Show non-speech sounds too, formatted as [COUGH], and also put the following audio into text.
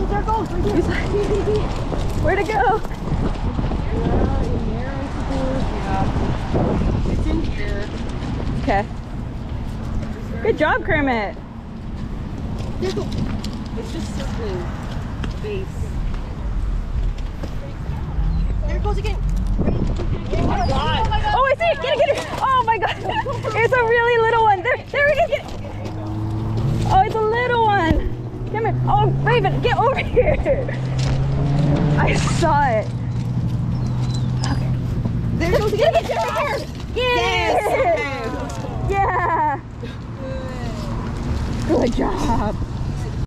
Oh, there goes, right there. He's [LAUGHS] like, where'd it go? Yeah, it's in here. Okay. Good job, Kermit. It's just circling base. There it goes again. Oh, oh my god. Oh, I see it. Get it, get it. Oh my god. [LAUGHS] it's a really Oh, Raven, get over here. I saw it. Okay. There goes. Get it, get it. Get it. Yeah. Good job.